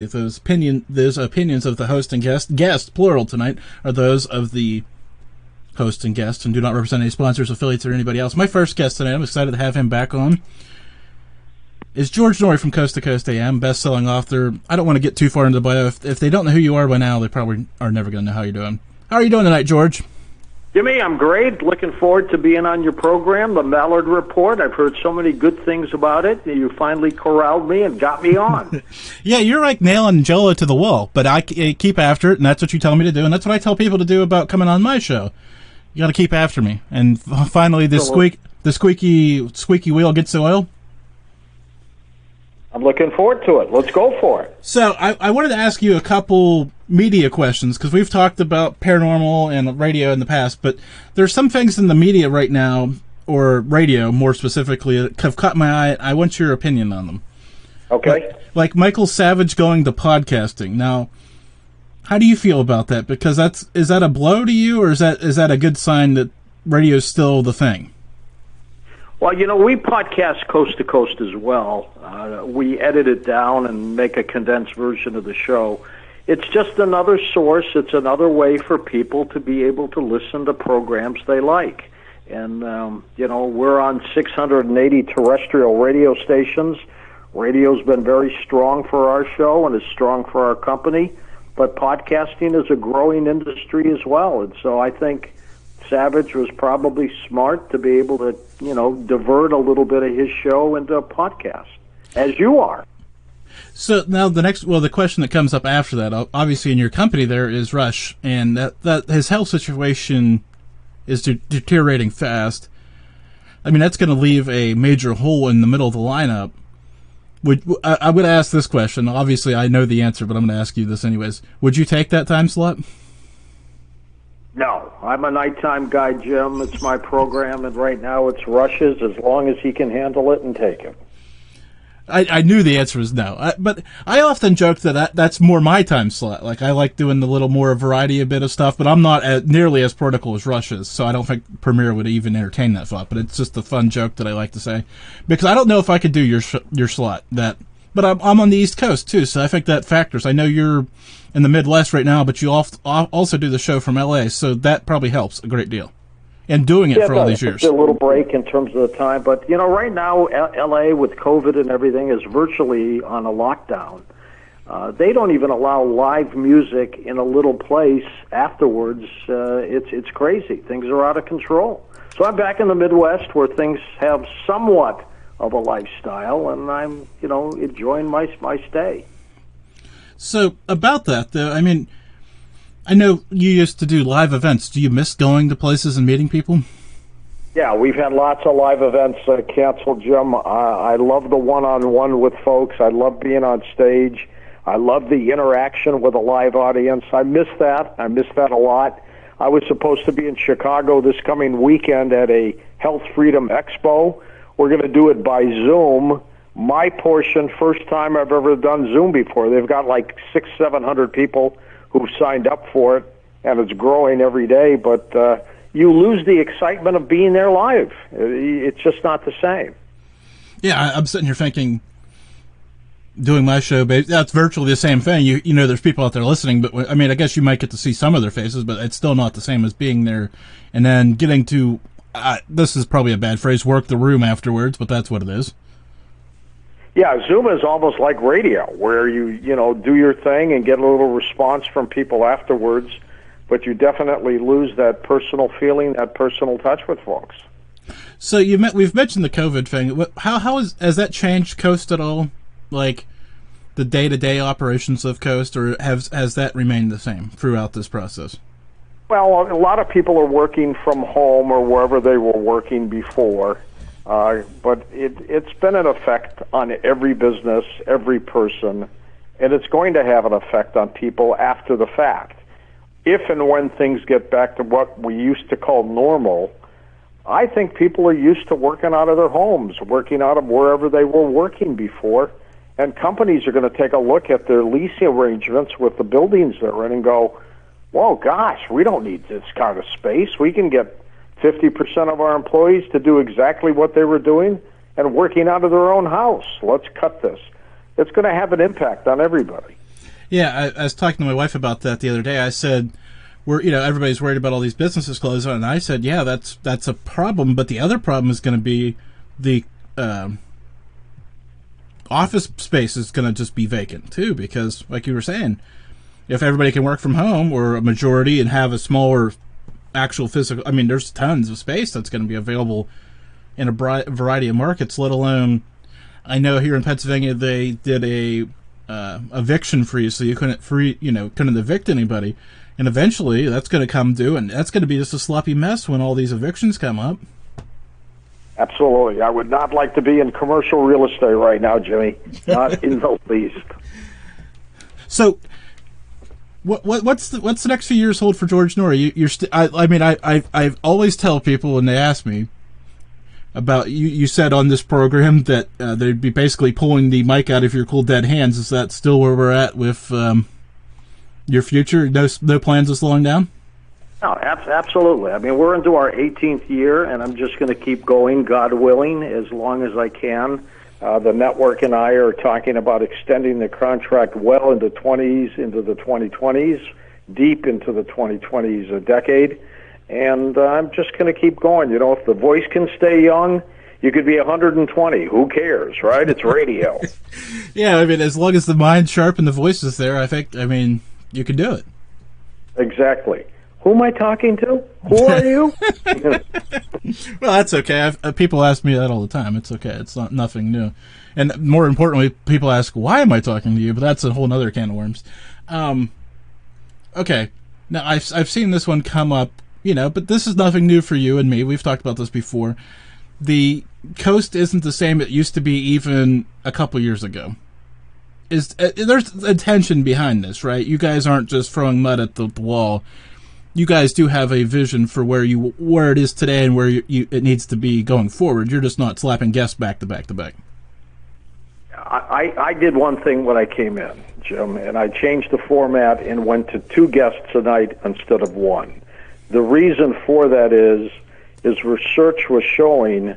those opinion those opinions of the host and guest guest plural tonight are those of the host and guest and do not represent any sponsors affiliates or anybody else. My first guest tonight i'm excited to have him back on is george noory from coast to coast am best-selling author. I don't want to get too far into the bio. If, if they don't know who you are by now they probably are never going to know how you're doing. How are you doing tonight george Jimmy, I'm great. Looking forward to being on your program, the Malliard Report. I've heard so many good things about it. You finally corralled me and got me on. yeah, you're like nailing Jello to the wall, but I keep after it, and that's what you tell me to do, and that's what I tell people to do about coming on my show. You got to keep after me, and finally, the squeak, the squeaky, squeaky wheel gets the oil. I'm looking forward to it. Let's go for it. So I, I wanted to ask you a couple media questions because we've talked about paranormal and radio in the past, but there's some things in the media right now, or radio more specifically, that have caught my eye. I want your opinion on them. Okay. Like, like Michael Savage going to podcasting. Now, how do you feel about that? Because that's is that a blow to you, or is that is that a good sign that radio is still the thing? Well, you know, we podcast coast to coast as well. Uh, we edit it down and make a condensed version of the show. It's just another source. It's another way for people to be able to listen to programs they like. And, um, you know, we're on 680 terrestrial radio stations. Radio's been very strong for our show and is strong for our company. But podcasting is a growing industry as well. And so I think Savage was probably smart to be able to, you know, divert a little bit of his show into a podcast, as you are. So now the next, well, the question that comes up after that, obviously in your company there is Rush, and that, that his health situation is de- deteriorating fast. I mean, that's going to leave a major hole in the middle of the lineup. Would I, I would ask this question? Obviously, I know the answer, but I'm going to ask you this anyways. Would you take that time slot? No, I'm a nighttime guy, Jim. It's my program, and right now it's rushes as long as he can handle it and take it. I, I knew the answer was no, I, but I often joke that, that that's more my time slot. Like I like doing the little more variety a bit of stuff, but I'm not as, nearly as protocol as Rush is, so I don't think Premier would even entertain that thought. But it's just a fun joke that I like to say because I don't know if I could do your your slot that, but I'm I'm on the East Coast too, so I think that factors. I know you're in the Midwest right now, but you also do the show from LA, so that probably helps a great deal. And doing it yeah, for all these years. A little break in terms of the time, but you know, right now LA with COVID and everything is virtually on a lockdown. Uh, they don't even allow live music in a little place afterwards. Uh, it's it's crazy. Things are out of control. So I'm back in the Midwest where things have somewhat of a lifestyle, and I'm you know enjoying my my stay. So about that, though, I mean, I know you used to do live events. Do you miss going to places and meeting people? Yeah, we've had lots of live events uh, canceled, Jim. Uh, I love the one-on-one with folks. I love being on stage. I love the interaction with a live audience. I miss that. I miss that a lot. I was supposed to be in Chicago this coming weekend at a Health Freedom Expo. We're going to do it by Zoom my portion, first time I've ever done Zoom before. They've got like six, seven hundred people who've signed up for it, and it's growing every day. But uh, you lose the excitement of being there live. It's just not the same. Yeah, I'm sitting here thinking, doing my show, that's virtually the same thing. You you know, there's people out there listening, but I mean, I guess you might get to see some of their faces, but it's still not the same as being there, and then getting to. Uh, this is probably a bad phrase. Work the room afterwards, but that's what it is. Yeah, Zoom is almost like radio, where you you know do your thing and get a little response from people afterwards, but you definitely lose that personal feeling, that personal touch with folks. So you met, we've mentioned the COVID thing. How how is has that changed Coast at all? Like the day to day operations of Coast, or has has that remained the same throughout this process? Well, a lot of people are working from home or wherever they were working before uh, but it, it's been an effect on every business, every person, and it's going to have an effect on people after the fact. If and when things get back to what we used to call normal, I think people are used to working out of their homes, working out of wherever they were working before, and companies are going to take a look at their leasing arrangements with the buildings they're in and go, "Whoa, gosh, we don't need this kind of space. We can get 50% of our employees to do exactly what they were doing and working out of their own house. Let's cut this. It's going to have an impact on everybody. Yeah, I, I was talking to my wife about that the other day. I said, "We're you know everybody's worried about all these businesses closing," and I said, "Yeah, that's that's a problem." But the other problem is going to be the um, office space is going to just be vacant too, because like you were saying, if everybody can work from home or a majority and have a smaller actual physical, I mean, there's tons of space that's going to be available in a bri- variety of markets. Let alone, I know here in Pennsylvania they did a uh, eviction freeze, so you couldn't free, you know, couldn't evict anybody. And eventually, that's going to come due, and that's going to be just a sloppy mess when all these evictions come up. Absolutely. I would not like to be in commercial real estate right now, Jimmy. Not in the least. So, what, what what's the what's the next few years hold for George Noory? You, are st- I, I mean, I, I I always tell people when they ask me about you. You said on this program that uh, they'd be basically pulling the mic out of your cool dead hands. Is that still where we're at with um, your future? No no plans of slowing down. No, absolutely. I mean, we're into our 18th year, and I'm just going to keep going, God willing, as long as I can. Uh, the network and I are talking about extending the contract well into 20s, into the 2020s, deep into the 2020s, a decade. And uh, I'm just going to keep going. You know, if the voice can stay young, you could be 120. Who cares, right? It's radio. yeah, I mean, as long as the mind's sharp and the voice is there, I think, I mean, you can do it. Exactly. Who am I talking to? Who are you? well, that's okay. Uh, people ask me that all the time. It's okay. It's not nothing new. And more importantly, people ask, "Why am I talking to you?" But that's a whole other can of worms. Um, okay. Now I've I've seen this one come up, you know, but this is nothing new for you and me. We've talked about this before. The coast isn't the same it used to be even a couple years ago. Is uh, there's a tension behind this, right? You guys aren't just throwing mud at the, the wall you guys do have a vision for where you where it is today and where you, you, it needs to be going forward. You're just not slapping guests back to back to back. I, I did one thing when I came in, Jim, and I changed the format and went to two guests a night instead of one. The reason for that is is research was showing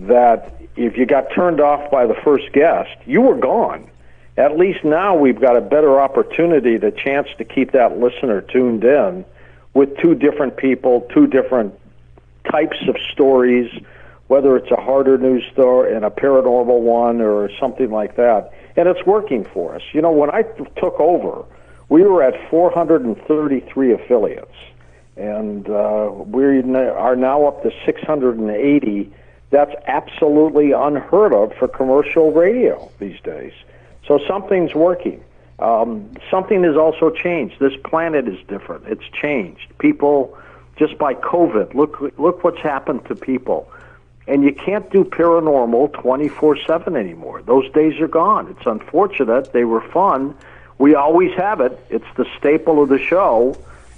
that if you got turned off by the first guest, you were gone. At least now we've got a better opportunity, the chance to keep that listener tuned in with two different people, two different types of stories, whether it's a harder news story and a paranormal one or something like that. And it's working for us. You know, when I took over, we were at 433 affiliates, and uh, we are now up to 680. That's absolutely unheard of for commercial radio these days. So something's working. Um, something has also changed. This planet is different. It's changed. People, just by COVID, look look what's happened to people. And you can't do paranormal 24/7 anymore. Those days are gone. It's unfortunate. They were fun. We always have it. It's the staple of the show.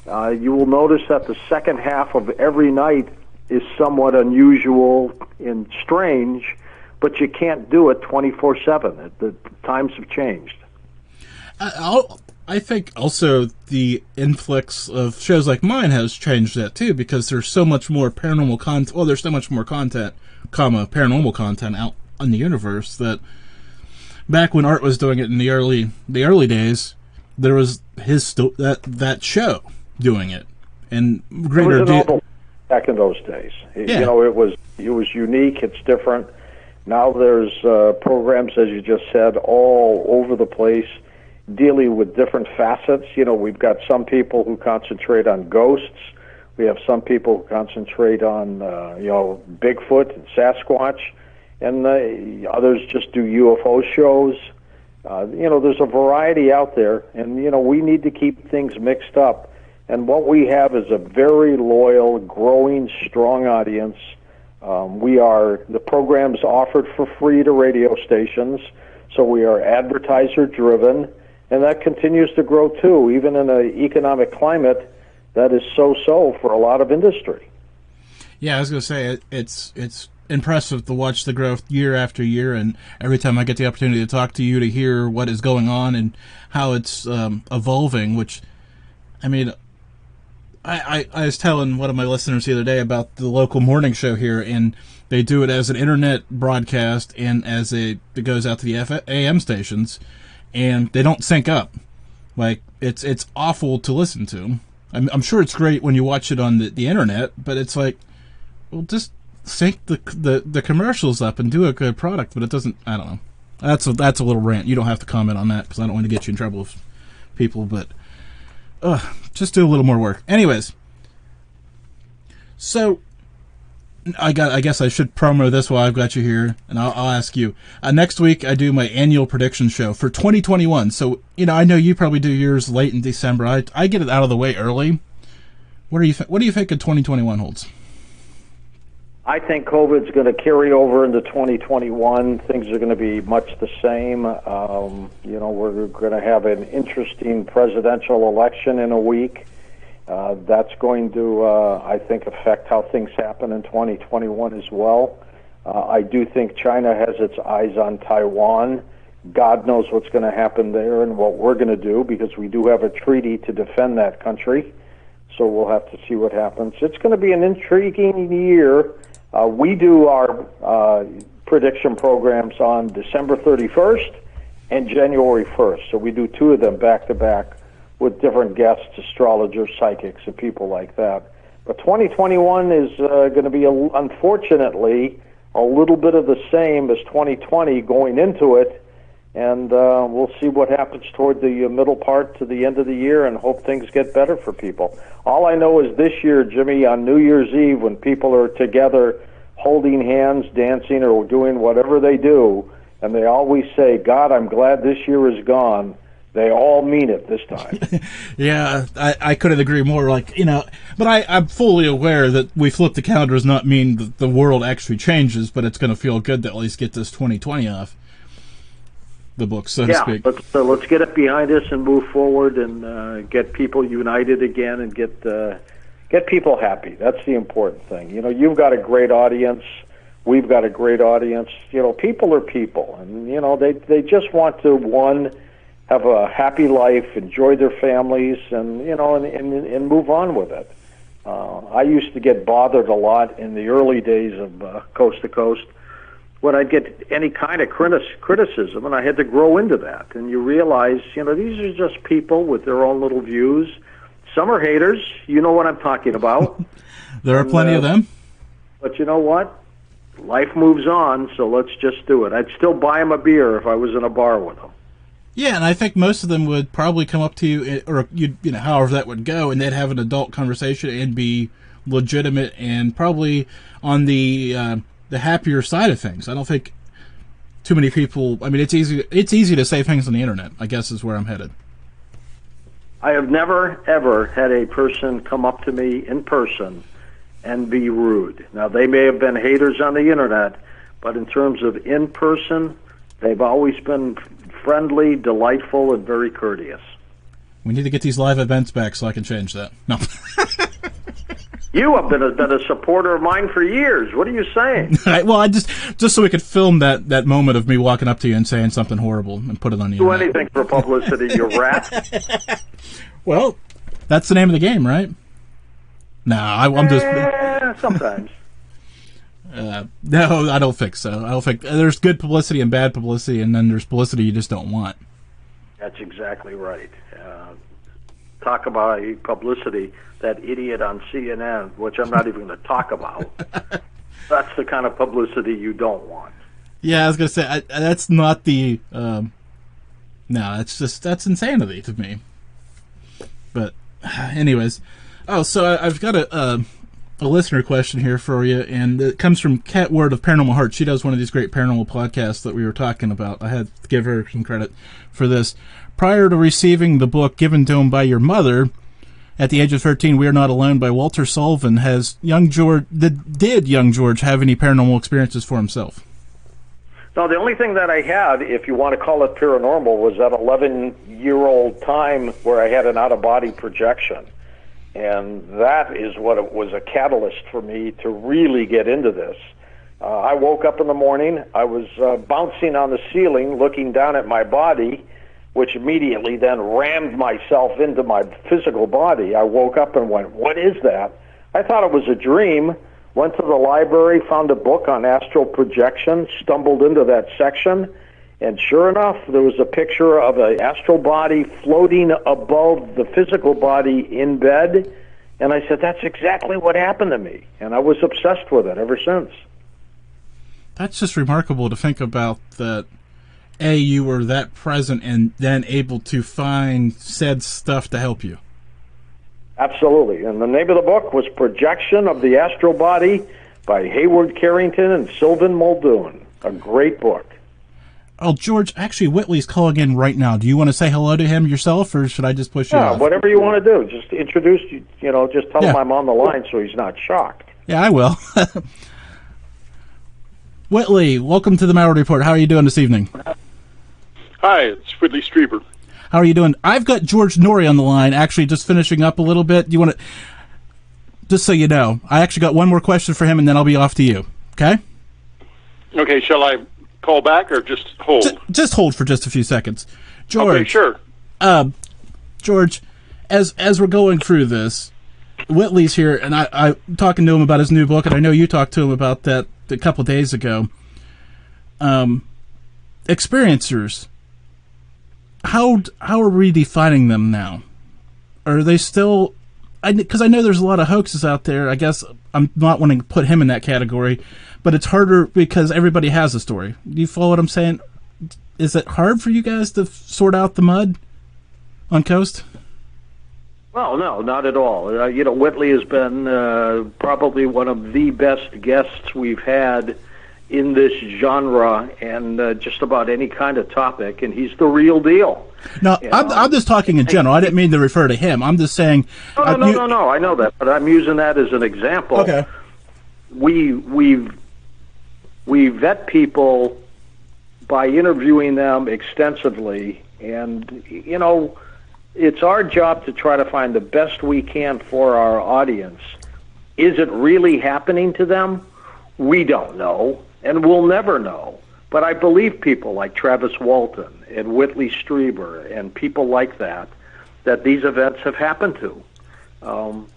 Uh, you will notice that the second half of every night is somewhat unusual and strange, but you can't do it 24/7. The, the times have changed. I, I think also the influx of shows like mine has changed that too because there's so much more paranormal content. Well, there's so much more content, comma paranormal content out in the universe that back when Art was doing it in the early the early days, there was his sto- that that show doing it and greater. It back in those days, yeah. you know, it was it was unique. It's different. Now there's uh, programs, as you just said, all over the place dealing with different facets. You know, we've got some people who concentrate on ghosts. We have some people who concentrate on, uh, you know, Bigfoot and Sasquatch, and uh, others just do UFO shows. Uh, you know, there's a variety out there, and you know, we need to keep things mixed up. And what we have is a very loyal, growing, strong audience. Um, we are the programs offered for free to radio stations, so we are advertiser driven and that continues to grow too, even in an economic climate that is so-so for a lot of industry. Yeah, I was going to say it, it's it's impressive to watch the growth year after year, and every time I get the opportunity to talk to you to hear what is going on and how it's um, evolving. Which, I mean, I, I I was telling one of my listeners the other day about the local morning show here, and they do it as an internet broadcast and as a it goes out to the F- AM stations and they don't sync up. Like it's it's awful to listen to. I'm, I'm sure it's great when you watch it on the, the internet, but it's like, well, just sync the, the the commercials up and do a good product. But it doesn't. I don't know. That's a that's a little rant. You don't have to comment on that because I don't want to get you in trouble with people. But, uh, just do a little more work. Anyways, so I got. I guess I should promo this while I've got you here, and I'll, I'll ask you. Uh, next week, I do my annual prediction show for 2021. So you know, I know you probably do yours late in December. I I get it out of the way early. What are you? What do you think of 2021 holds? I think COVID's going to carry over into 2021. Things are going to be much the same. Um, you know, we're going to have an interesting presidential election in a week. Uh, that's going to, uh, I think, affect how things happen in 2021 as well. Uh, I do think China has its eyes on Taiwan. God knows what's going to happen there and what we're going to do because we do have a treaty to defend that country. So we'll have to see what happens. It's going to be an intriguing year. Uh, we do our uh, prediction programs on December 31st and January 1st. So we do two of them back to back with different guests, astrologers, psychics, and people like that. But 2021 is uh, going to be, a, unfortunately, a little bit of the same as 2020 going into it. And uh, we'll see what happens toward the uh, middle part to the end of the year and hope things get better for people. All I know is this year, Jimmy, on New Year's Eve, when people are together holding hands, dancing, or doing whatever they do, and they always say, God, I'm glad this year is gone they all mean it this time. yeah, I, I couldn't agree more. Like, you know, but I, I'm fully aware that we flip the calendar does not mean that the world actually changes, but it's going to feel good to at least get this 2020 off the book, so yeah, to speak. Let's, so let's get it behind us and move forward and uh, get people united again and get uh, get people happy. That's the important thing. You know, you've got a great audience. We've got a great audience. You know, people are people, and you know they they just want to one have a happy life, enjoy their families, and you know, and and, and move on with it. Uh, I used to get bothered a lot in the early days of uh, Coast to Coast when I'd get any kind of criticism, and I had to grow into that. And you realize, you know, these are just people with their own little views. Some are haters. You know what I'm talking about. there are and, plenty uh, of them. But you know what? Life moves on, so let's just do it. I'd still buy them a beer if I was in a bar with them. Yeah, and I think most of them would probably come up to you, eh, or you, you know, however that would go, and they'd have an adult conversation and be legitimate and probably on the uh, the happier side of things. I don't think too many people. I mean, it's easy. It's easy to say things on the internet. I guess is where I'm headed. I have never ever had a person come up to me in person and be rude. Now they may have been haters on the internet, but in terms of in person, they've always been friendly, delightful, and very courteous. We need to get these live events back so I can change that. No. you have been a, been a supporter of mine for years. What are you saying? well, I just just so we could film that, that moment of me walking up to you and saying something horrible and put it on the Do anything for publicity, you rat. well, that's the name of the game, right? No, I, am just. Eh, sometimes. Uh, no, I don't think so. I don't think there's good publicity and bad publicity, and then there's publicity you just don't want. That's exactly right. Uh, talk about publicity. That idiot on CNN, which I'm not even going to talk about. that's the kind of publicity you don't want. Yeah, I was going to say I, that's not the. Um, no, that's just that's insanity to me. But, anyways, oh, so I, have got a. Uh, a listener question here for you, and it comes from Cat Ward of Paranormal Heart. She does one of these great paranormal podcasts that we were talking about. I had to give her some credit for this. Prior to receiving the book given to him by your mother, at the age of 13, We Are Not Alone by Walter Sullivan, has young George, did, did young George have any paranormal experiences for himself? No, the only thing that I had, if you want to call it paranormal, was that 11 year old time where I had an out of body projection and that is what it was a catalyst for me to really get into this. Uh, I woke up in the morning. I was uh, bouncing on the ceiling, looking down at my body, which immediately then rammed myself into my physical body. I woke up and went, "What is that?" I thought it was a dream. Went to the library, found a book on astral projection, stumbled into that section, And sure enough, there was a picture of an astral body floating above the physical body in bed. And I said, that's exactly what happened to me. And I was obsessed with it ever since. That's just remarkable to think about that. A, you were that present and then able to find said stuff to help you. Absolutely. And the name of the book was Projection of the Astral Body by Hereward Carrington and Sylvan Muldoon. A great book. Oh, George, actually, Whitley's calling in right now. Do you want to say hello to him yourself, or should I just push you Yeah, off? whatever you want to do. Just introduce you. You know, just tell him I'm on the line so he's not shocked. Yeah, I will. Whitley, welcome to the Malliard Report. How are you doing this evening? Hi, it's Whitley Strieber. How are you doing? I've got George Noory on the line, actually just finishing up a little bit. Do you want to, just so you know, I actually got one more question for him, and then I'll be off to you. Okay? Okay, shall I call back or just hold? J- just hold for just a few seconds. George, okay, sure. uh, George, as as we're going through this, Whitley's here, and I, I'm talking to him about his new book, and I know you talked to him about that a couple days ago. Um, experiencers, how how are we defining them now? Are they still? I because I, know there's a lot of hoaxes out there. I guess I'm not wanting to put him in that category, but it's harder because everybody has a story. Do you follow what I'm saying? Is it hard for you guys to sort out the mud on Coast? Well, no, not at all. Uh, you know, Whitley has been uh, probably one of the best guests we've had in this genre and uh, just about any kind of topic, and he's the real deal. Now, I'm. I'm just talking in general. I didn't mean to refer to him. I'm just saying. No, no, uh, no, you- no, no. I know that, but I'm using that as an example. Okay. we we we vet people by interviewing them extensively and you know it's our job to try to find the best we can for our audience is it really happening to them we don't know and we'll never know but i believe people like travis walton and whitley strieber and people like that that these events have happened to um,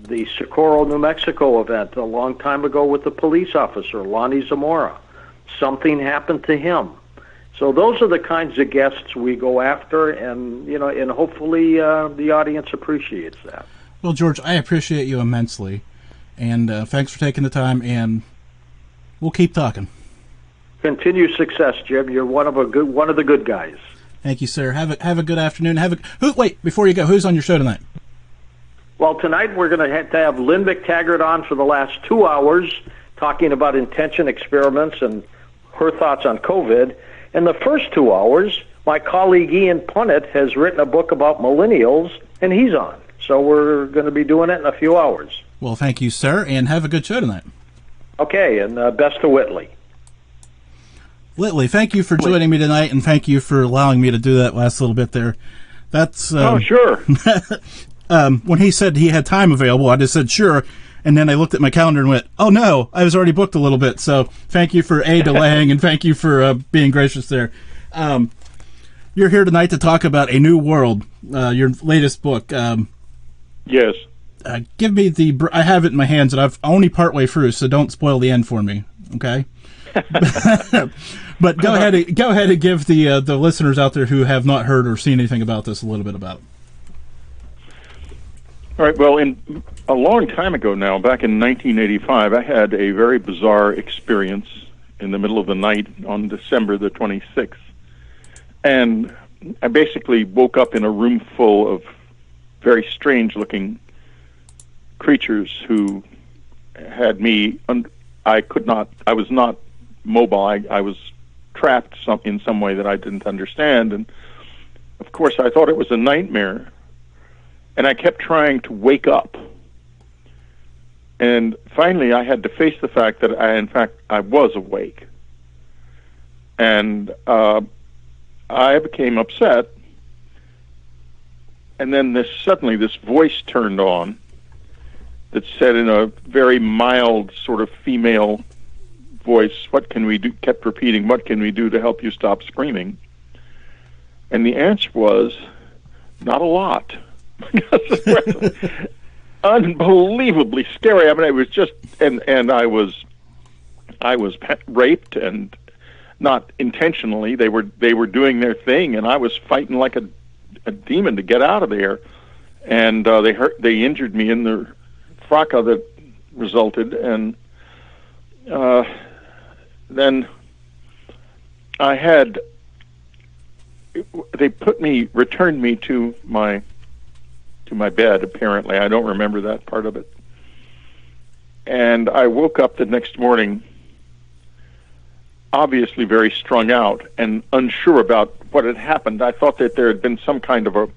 the Socorro, New Mexico event a long time ago with the police officer, Lonnie Zamora. Something happened to him. So those are the kinds of guests we go after, and you know, and hopefully uh, the audience appreciates that. Well, George, I appreciate you immensely, and uh, thanks for taking the time. And we'll keep talking. Continue success, Jim. You're one of a good, one of the good guys. Thank you, sir. Have a have a good afternoon. Have a who, wait before you go. Who's on your show tonight? Well, tonight we're going to have to have Lynne McTaggart on for the last two hours, talking about intention experiments and her thoughts on COVID. In the first two hours, my colleague Ian Punnett has written a book about millennials, and he's on. So we're going to be doing it in a few hours. Well, thank you, sir, and have a good show tonight. Okay, and uh, best to Whitley. Whitley, thank you for joining me tonight, and thank you for allowing me to do that last little bit there. That's um, oh, sure. um, when he said he had time available, I just said sure, and then I looked at my calendar and went, "Oh no, I was already booked a little bit." So thank you for a delaying, and thank you for uh, being gracious there. Um, you're here tonight to talk about a new world, uh, your latest book. Um, yes. Uh, give me the. br- I have it in my hands, and I've only partway through, so don't spoil the end for me. Okay. but go ahead, and, go ahead and give the uh, the listeners out there who have not heard or seen anything about this a little bit about it. All right. Well, in a long time ago now, back in 1985, I had a very bizarre experience in the middle of the night on December the 26th, and I basically woke up in a room full of very strange-looking creatures who had me. Un- I could not. I was not mobile. I, I was trapped some, in some way that I didn't understand, and of course, I thought it was a nightmare and I kept trying to wake up. And finally, I had to face the fact that I, in fact, I was awake. And uh, I became upset. And then this suddenly, this voice turned on that said in a very mild, sort of female voice, "What can we do?" Kept repeating, "What can we do to help you stop screaming?" And the answer was, "Not a lot." unbelievably scary. I mean, it was just, and and I was, I was raped and not intentionally. They were they were doing their thing, and I was fighting like a a demon to get out of there. And uh, they hurt. They injured me in the fracas that resulted, and uh, then I had. They put me, returned me to my to my bed. Apparently, I don't remember that part of it. And I woke up the next morning obviously very strung out and unsure about what had happened. I thought that there had been some kind of a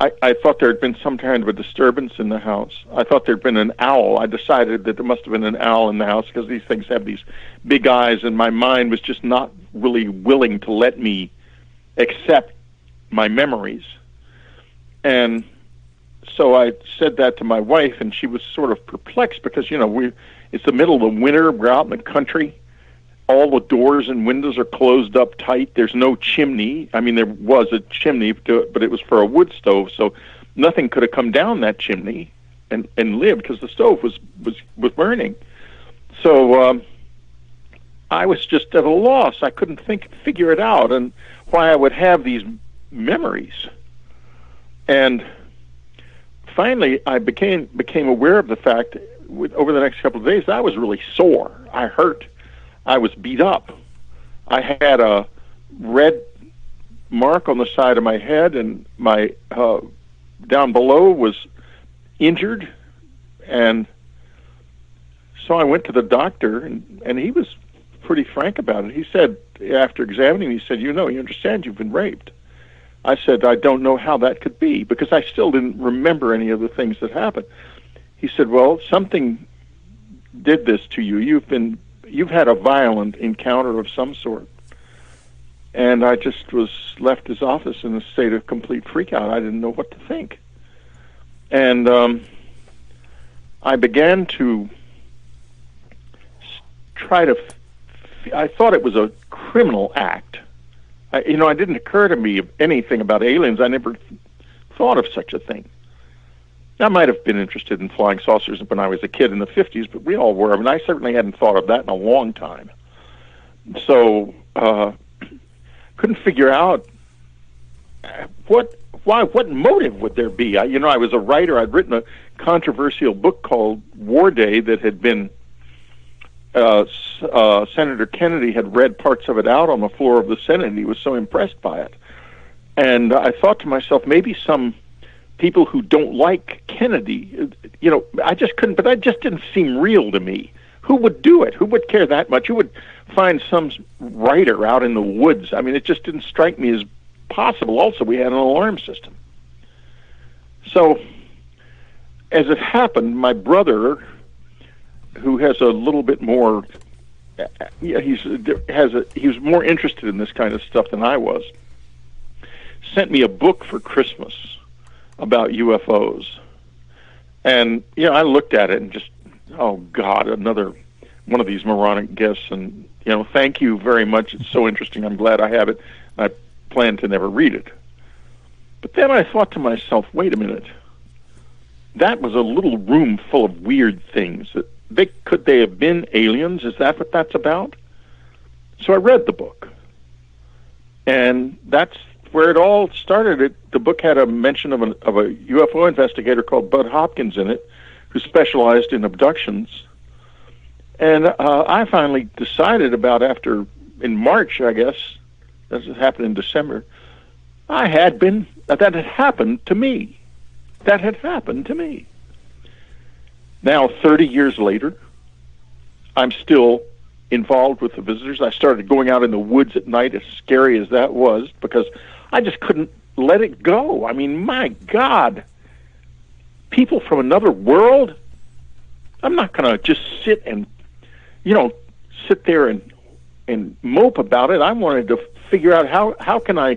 I, I thought there had been some kind of a disturbance in the house. I thought there'd been an owl. I decided that there must have been an owl in the house because these things have these big eyes, and my mind was just not really willing to let me accept my memories. And so I said that to my wife, and she was sort of perplexed because you know we it's the middle of the winter. We're out in the country all the doors and windows are closed up tight. There's no chimney. I mean, there was a chimney, but it was for a wood stove, so nothing could have come down that chimney and and lived because the stove was was was burning. So um, I was just at a loss. I couldn't think figure it out and why I would have these memories. And finally, I became became aware of the fact with, over the next couple of days I was really sore. I hurt I was beat up. I had a red mark on the side of my head, and my uh, down below was injured, and so I went to the doctor, and, and he was pretty frank about it. He said, after examining me, he said, "You know, you understand you've been raped." I said, "I don't know how that could be because I still didn't remember any of the things that happened." He said, "Well, something did this to you. You've been you've had a violent encounter of some sort. And I just was left his office in a state of complete freakout. I didn't know what to think. And um, I began to try to. F- I thought it was a criminal act. I, you know, it didn't occur to me of anything about aliens. I never thought of such a thing. I might have been interested in flying saucers when I was a kid in the 50s, but we all were. I mean, I certainly hadn't thought of that in a long time. So, uh, couldn't figure out what, why, what motive would there be? I, you know, I was a writer. I'd written a controversial book called Warday that had been, uh, uh, Senator Kennedy had read parts of it out on the floor of the Senate, and he was so impressed by it. And I thought to myself, maybe some people who don't like Kennedy. You know, I just couldn't, but that just didn't seem real to me. Who would do it? Who would care that much? Who would find some writer out in the woods? I mean, it just didn't strike me as possible. Also, we had an alarm system. So, as it happened, my brother, who has a little bit more, uh, yeah, he's uh, has a he was more interested in this kind of stuff than I was. Sent me a book for Christmas about UFOs. And you know, I looked at it and just, oh God, another one of these moronic guests. And you know, thank you very much. It's so interesting. I'm glad I have it. I plan to never read it. But then I thought to myself, wait a minute. That was a little room full of weird things. They could they have been aliens? Is that what that's about? So I read the book, and that's where it all started. It, the book had a mention of, an, of a UFO investigator called Bud Hopkins in it, who specialized in abductions. And uh, I finally decided about after in March, I guess, this happened in December. I had been that had happened to me. That had happened to me. Now, 30 years later, I'm still involved with the visitors. I started going out in the woods at night, as scary as that was, because I just couldn't let it go. I mean, my God, people from another world. I'm not going to just sit and, you know, sit there and and mope about it. I wanted to figure out how how can I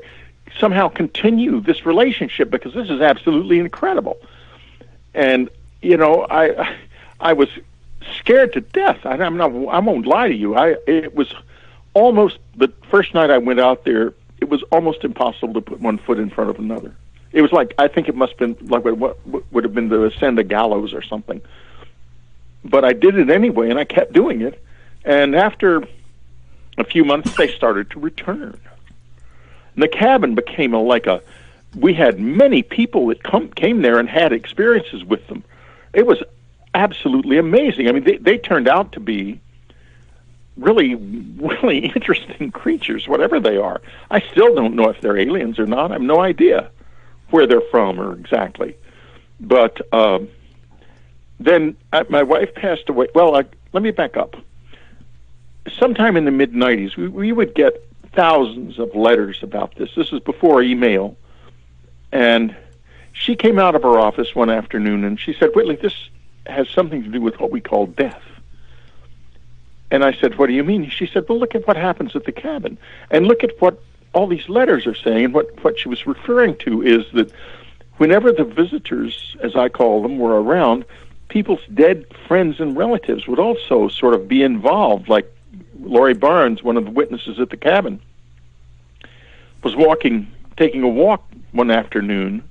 somehow continue this relationship because this is absolutely incredible. And you know, I I was scared to death. I, I'm not. I won't lie to you. I it was almost the first night I went out there it was almost impossible to put one foot in front of another. It was like I think it must have been like what would have been the ascend of gallows or something. But I did it anyway, and I kept doing it. And after a few months, they started to return. And the cabin became a, like a. We had many people that come came there and had experiences with them. It was absolutely amazing. I mean, they, they turned out to be really, really interesting creatures, whatever they are. I still don't know if they're aliens or not. I have no idea where they're from or exactly. But um, then uh, my wife passed away. Well, I, let me back up. Sometime in the mid 90s, we, we would get thousands of letters about this. This is before email. And she came out of her office one afternoon and she said, Whitley, this has something to do with what we call death. And I said, What do you mean? She said, Well, look at what happens at the cabin. And look at what all these letters are saying. And what, what she was referring to is that whenever the visitors, as I call them, were around, people's dead friends and relatives would also sort of be involved. Like Laurie Barnes, one of the witnesses at the cabin, was walking, taking a walk one afternoon,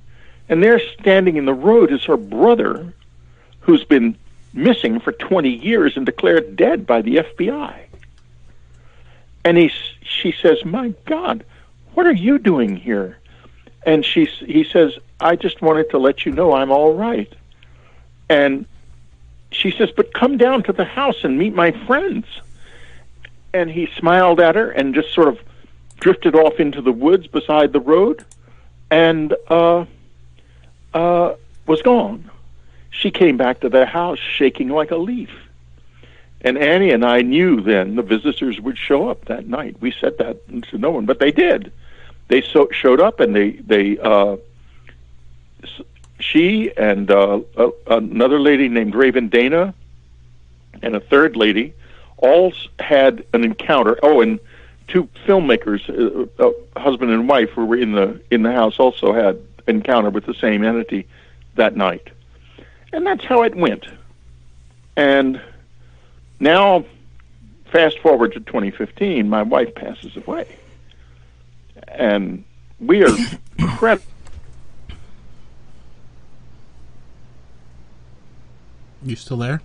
and there standing in the road is her brother, who's been missing for 20 years and declared dead by the FBI. And he, she says, My God, what are you doing here? And she, he says, I just wanted to let you know I'm all right. And she says, But come down to the house and meet my friends. And he smiled at her and just sort of drifted off into the woods beside the road and uh, uh, was gone. She came back to the house shaking like a leaf. And Annie and I knew then the visitors would show up that night. We said that to no one, but they did. They so, showed up and they they uh, she and uh, another lady named Raven Dana and a third lady all had an encounter. Oh, and two filmmakers, uh, uh, husband and wife, who were in the in the house, also had encounter with the same entity that night, and that's how it went. And now, fast forward to 2015, my wife passes away, and we are incredible You still there?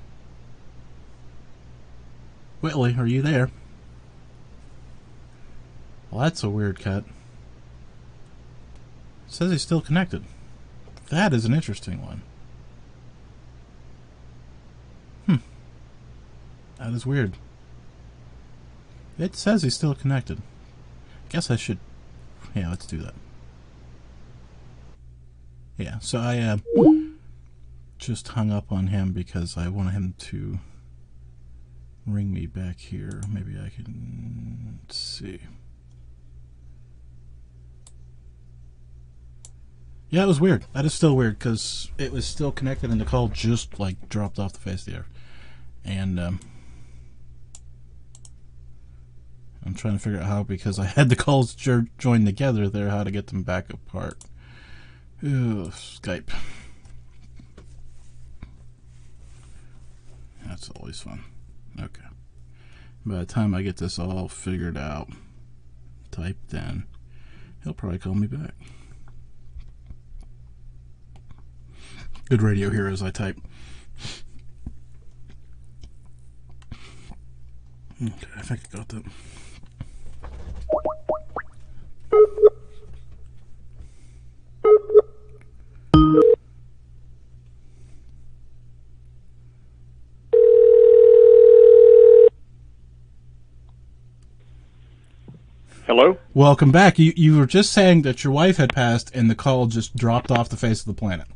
Whitley, are you there? Well, that's a weird cut. says he's still connected. That is an interesting one. That is weird. It says he's still connected. I guess I should. Yeah, let's do that. Yeah, so I, uh just hung up on him because I wanted him to ring me back here. Maybe I can see. Yeah, it was weird. That is still weird because it was still connected and the call just like dropped off the face of the. And um, I'm trying to figure out how because I had the calls jo- joined together there, how to get them back apart. Ooh, Skype. That's always fun. Okay. By the time I get this all figured out, typed in, he'll probably call me back. Good radio here as I type. Okay, I think I got that. Hello? Welcome back. You you were just saying that your wife had passed and the call just dropped off the face of the planet.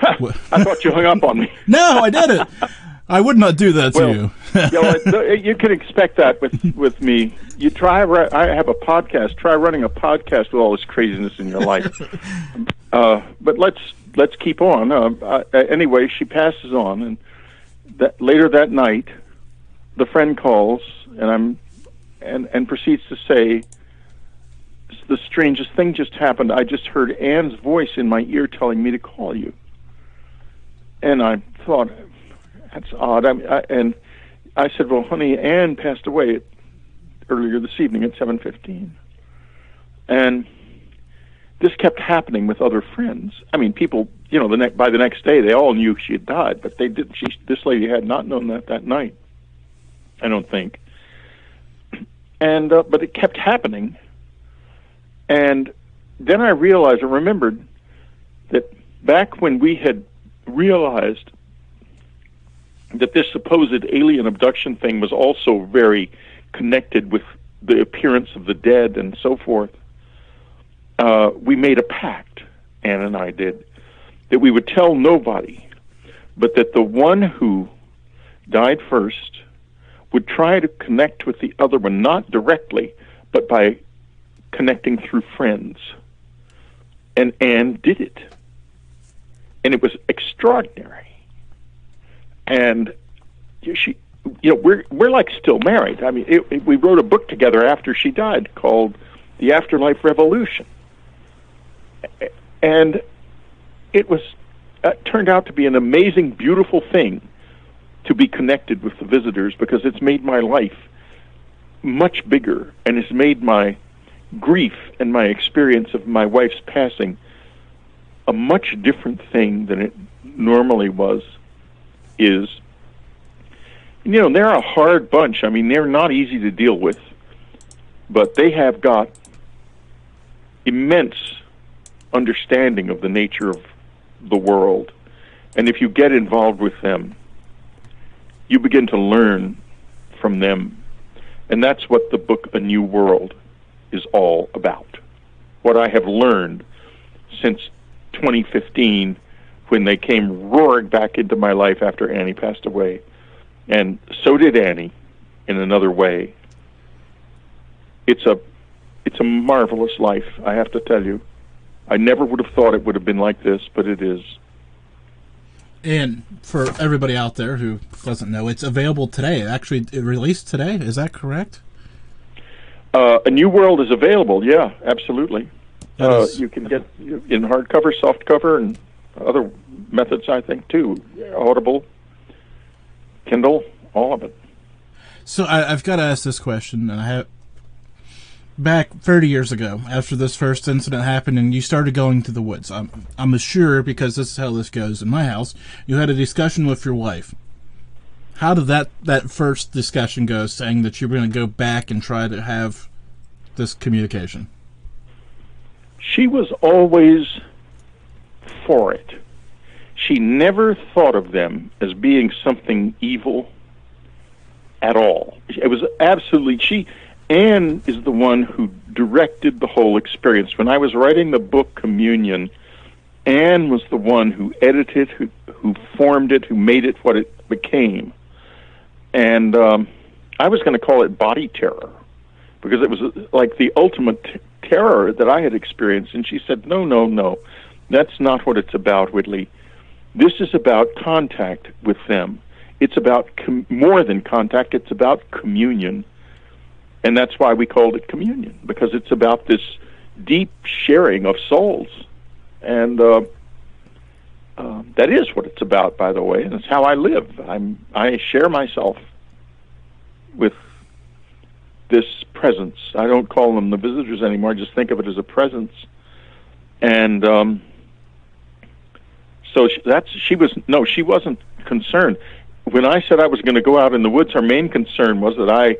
I thought you hung up on me. No, I didn't. I would not do that to Well, you. you, know, you can expect that with with me. You try. I have a podcast. Try running a podcast with all this craziness in your life. Uh, but let's let's keep on. Uh, uh, anyway, she passes on, and that later that night, the friend calls, and I'm and and proceeds to say, "The strangest thing just happened. I just heard Anne's voice in my ear telling me to call you." And I thought, "That's odd." I, I, and I said, "Well, honey, Anne passed away earlier this evening at seven fifteen, and." This kept happening with other friends. I mean, people, you know, the ne- by the next day, they all knew she had died, but they didn't. She, this lady had not known that that night. I don't think and uh, but it kept happening. And then I realized and remembered that back when we had realized that this supposed alien abduction thing was also very connected with the appearance of the dead and so forth, uh, we made a pact, Anne and I did, that we would tell nobody, but that the one who died first would try to connect with the other one, not directly, but by connecting through friends. And Anne did it. And it was extraordinary. And she, you know, we're we're like still married. I mean, it, it, we wrote a book together after she died called "The Afterlife Revolution," and it was uh, turned out to be an amazing, beautiful thing to be connected with the visitors because it's made my life much bigger and it's made my grief and my experience of my wife's passing a much different thing than it normally was is you know they're a hard bunch i mean they're not easy to deal with but they have got immense understanding of the nature of the world and if you get involved with them you begin to learn from them. And that's what the book A New World is all about. What I have learned since 2015 when they came roaring back into my life after Annie passed away. And so did Annie in another way. It's a it's a marvelous life, I have to tell you. I never would have thought it would have been like this, but it is. And for everybody out there who doesn't know, it's available today. Actually, it released today. Is that correct? Uh, a new world is available. Yeah, absolutely. Uh, you can get in hardcover, softcover, and other methods. I think too. Audible, Kindle, all of it. So I, have got to ask this question, and I have back 30 years ago, after this first incident happened, and you started going to the woods. I'm, I'm sure, because this is how this goes in my house, you had a discussion with your wife. How did that, that first discussion go, saying that you were going to go back and try to have this communication? She was always for it. She never thought of them as being something evil at all. It was absolutely she Anne is the one who directed the whole experience. When I was writing the book Communion, Anne was the one who edited, who who formed it, who made it what it became. And um, I was going to call it body terror because it was uh, like the ultimate t- terror that I had experienced. And she said, "No, no, no, that's not what it's about, Whitley. This is about contact with them. It's about com- more than contact. It's about communion." And that's why we called it communion, because it's about this deep sharing of souls. And uh, uh, that is what it's about, by the way, and it's how I live. I'm I share myself with this presence. I don't call them the visitors anymore. I just think of it as a presence. And um, so she, that's she was no, she wasn't concerned. When I said I was going to go out in the woods, her main concern was that I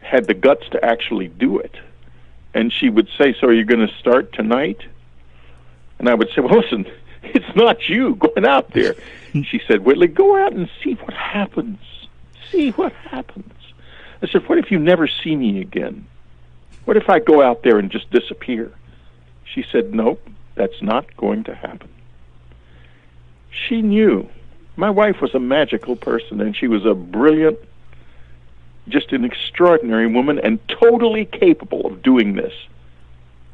had the guts to actually do it. And she would say, So are you going to start tonight? And I would say, Well, listen, it's not you going out there. she said, Whitley, go out and see what happens. See what happens. I said, What if you never see me again? What if I go out there and just disappear? She said, Nope, that's not going to happen. She knew. My wife was a magical person, and she was a brilliant just an extraordinary woman and totally capable of doing this.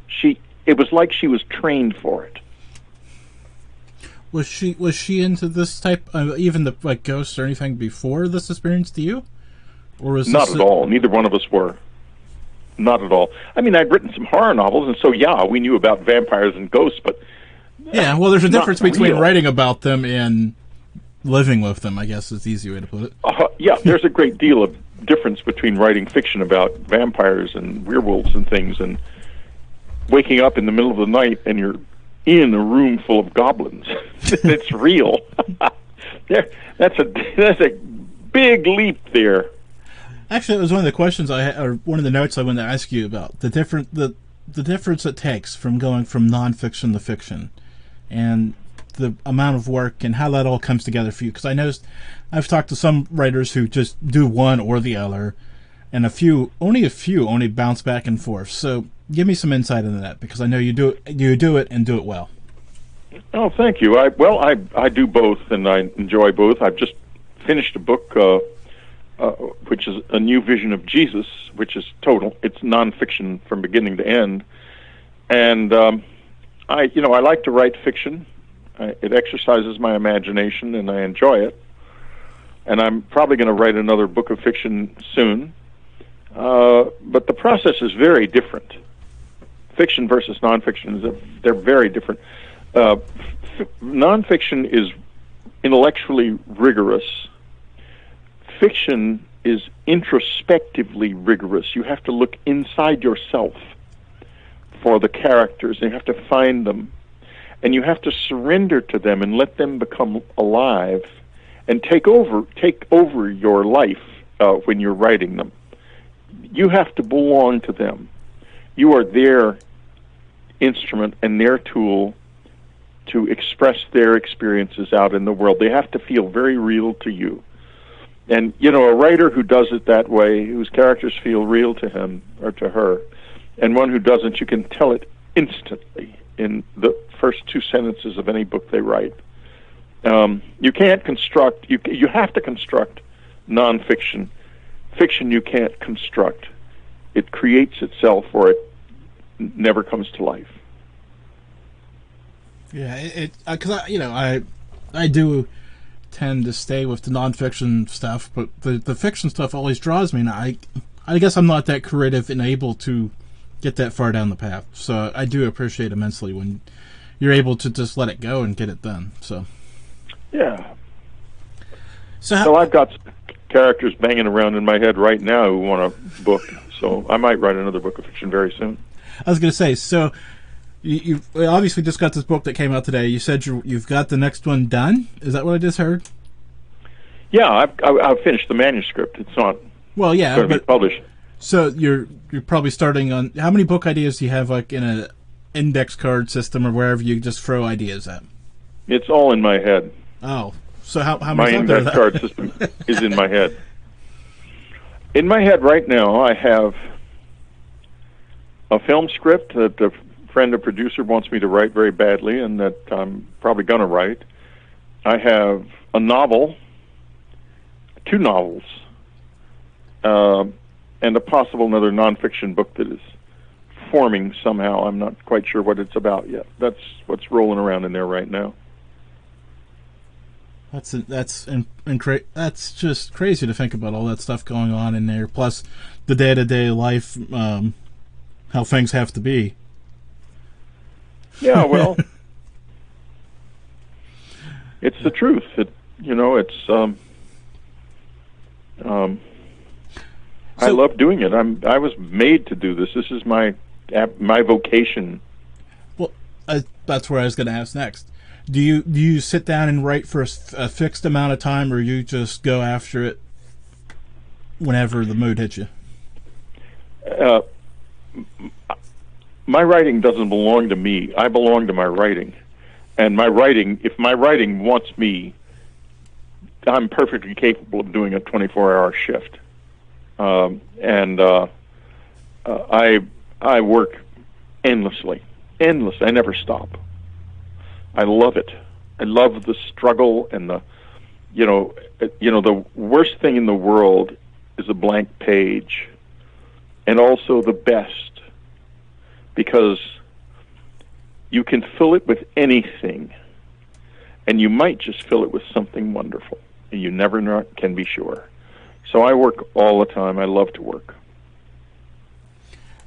She it was like she was trained for it. Was she was she into this type of even the like ghosts or anything before this experience to you? Or was Not at a- all. Neither one of us were. Not at all. I mean, I'd written some horror novels and so yeah, we knew about vampires and ghosts, but yeah, well, there's a difference between real. writing about them and living with them. I guess is the easy way to put it. Uh, yeah, there's a great deal of difference between writing fiction about vampires and werewolves and things and waking up in the middle of the night and you're in a room full of goblins. it's real. there, that's a that's a big leap there. Actually, it was one of the questions I had, or one of the notes I wanted to ask you about the different the the difference it takes from going from nonfiction to fiction, and the amount of work and how that all comes together for you. Because I noticed I've talked to some writers who just do one or the other, and a few, only a few, only bounce back and forth. So give me some insight into that because I know you do it, you do it and do it well. Oh, thank you. I well, I I do both, and I enjoy both. I've just finished a book, uh, uh, which is a new vision of Jesus, which is total. It's nonfiction from beginning to end, and um, I, you know, I like to write fiction. It exercises my imagination, and I enjoy it. And I'm probably going to write another book of fiction soon. Uh, but the process is very different. Fiction versus nonfiction is they're very different. Uh, f- nonfiction is intellectually rigorous. Fiction is introspectively rigorous. You have to look inside yourself for the characters, and you have to find them, and you have to surrender to them and let them become alive, and take over take over your life uh, when you're writing them. You have to belong to them. You are their instrument and their tool to express their experiences out in the world. They have to feel very real to you. And, you know, a writer who does it that way, whose characters feel real to him or to her, and one who doesn't, you can tell it instantly in the first two sentences of any book they write. Um, you can't construct, you, you have to construct nonfiction. Fiction you can't construct. It creates itself or it never comes to life. Yeah, it because uh, I you know I I do tend to stay with the nonfiction stuff, but the the fiction stuff always draws me, and I I guess I'm not that creative and able to get that far down the path. So I do appreciate immensely when you're able to just let it go and get it done. So yeah. So, how, so I've got characters banging around in my head right now who want a book. So I might write another book of fiction very soon. I was going to say so you, you obviously just got this book that came out today. You said you have got the next one done. Is that what I just heard? Yeah, I've, I've finished the manuscript. It's not. Well, yeah, going to be published. So you're you're probably starting on how many book ideas do you have like in a index card system or wherever you just throw ideas at? It's all in my head. Oh, so how how my index card system is in my head. In my head right now, I have a film script that a friend, a producer, wants me to write very badly, and that I'm probably going to write. I have a novel, two novels, uh, and a possible another nonfiction book that is forming somehow. I'm not quite sure what it's about yet. That's what's rolling around in there right now. That's that's and cra- that's just crazy to think about all that stuff going on in there. Plus, the day to day life, um, how things have to be. Yeah, well, it's the truth. It, you know, it's. Um, um, so, I love doing it. I'm. I was made to do this. This is my my vocation. Well, uh, that's where I was going to ask next. Do you do you sit down and write for a, a, fixed amount of time, or you just go after it whenever the mood hits you? Uh, my writing doesn't belong to me. I belong to my writing. And my writing, if my writing wants me, I'm perfectly capable of doing a 24 hour shift. Um, and uh, uh, I, I work endlessly, endlessly. I never stop. I love it. I love the struggle and the, you know, you know, the worst thing in the world is a blank page, and also the best because you can fill it with anything, and you might just fill it with something wonderful. And you never can be sure. So I work all the time. I love to work.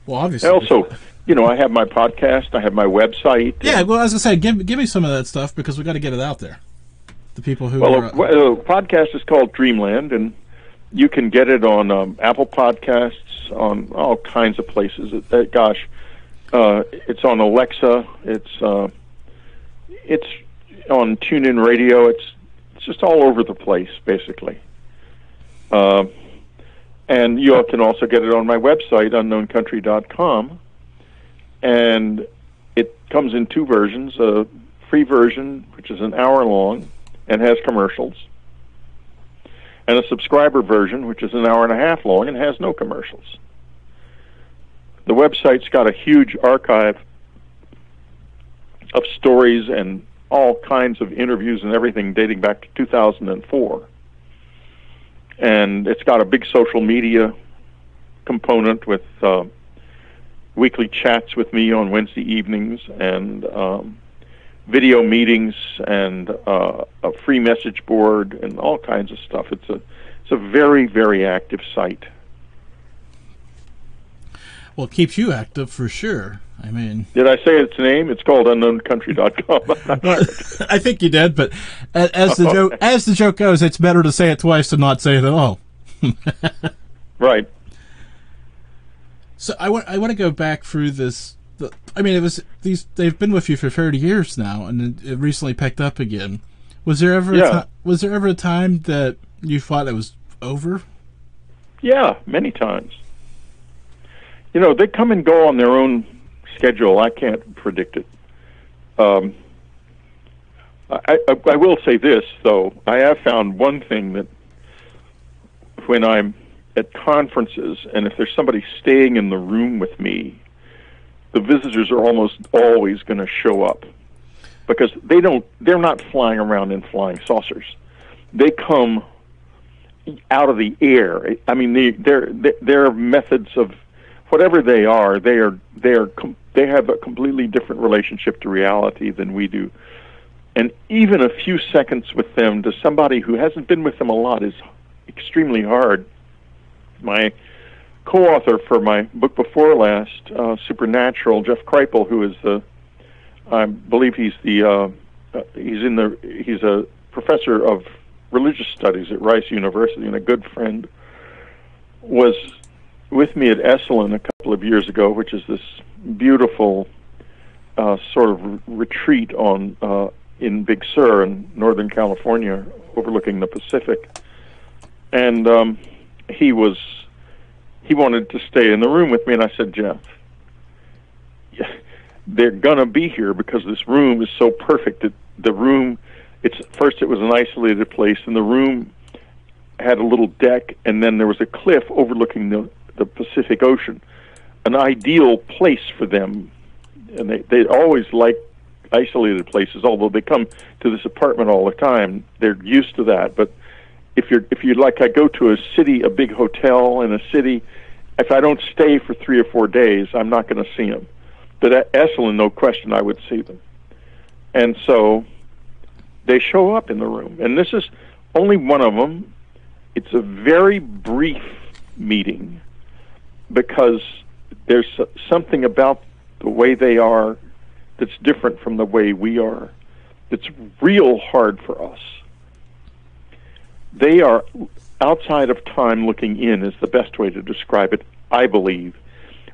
Well, obviously. I also, you know, I have my podcast. I have my website. Yeah, well, as I say, give give me some of that stuff because we got to get it out there. The people who well, are, uh, the podcast is called Dreamland, and you can get it on um, Apple Podcasts, on all kinds of places. Uh, gosh, uh, it's on Alexa. It's uh, it's on TuneIn Radio. It's it's just all over the place, basically. Uh, And you can also get it on my website, unknowncountry.com. And it comes in two versions a free version, which is an hour long and has commercials, and a subscriber version, which is an hour and a half long and has no commercials. The website's got a huge archive of stories and all kinds of interviews and everything dating back to 2004. And it's got a big social media component with uh, weekly chats with me on Wednesday evenings and um, video meetings and uh, a free message board and all kinds of stuff. It's a it's a very very active site. Well, it keeps you active for sure. I mean, did I say its name? It's called unknowncountry.com. I think you did, but as the oh. joke as the joke goes, it's better to say it twice than not say it at all. right. So I want I want to go back through this. The, I mean, it was these. They've been with you for thirty years now, and it, it recently picked up again. Was there ever yeah. was there ever a time that you thought it was over? Yeah, many times. You know, they come and go on their own schedule. I can't predict it. Um, I, I, I will say this though. I have found one thing that when I'm at conferences, and if there's somebody staying in the room with me, the visitors are almost always going to show up because they don't. They're not flying around in flying saucers. They come out of the air. I mean, they, their their methods of whatever they are, they are they are they have a completely different relationship to reality than we do. And even a few seconds with them to somebody who hasn't been with them a lot is extremely hard my co-author for my book before last, uh, Supernatural, Jeff Kripal, who is the, I believe he's the, uh, uh, he's in the, he's a professor of religious studies at Rice University and a good friend, was with me at Esalen a couple of years ago, which is this beautiful uh, sort of retreat on uh, in Big Sur in Northern California, overlooking the Pacific, and um, he was he wanted to stay in the room with me, and I said, Jeff, they're gonna be here because this room is so perfect. The room, it's first it was an isolated place, and the room had a little deck, and then there was a cliff overlooking the the Pacific Ocean, an ideal place for them. And they they always like isolated places, although they come to this apartment all the time. They're used to that, but if you're if you like I go to a city, a big hotel in a city, if I don't stay for three or four days, I'm not going to see them. But at Esalen, no question, I would see them. And so they show up in the room, and this is only one of them. It's a very brief meeting because there's something about the way they are that's different from the way we are. That's real hard for us. They are outside of time looking in is the best way to describe it i believe.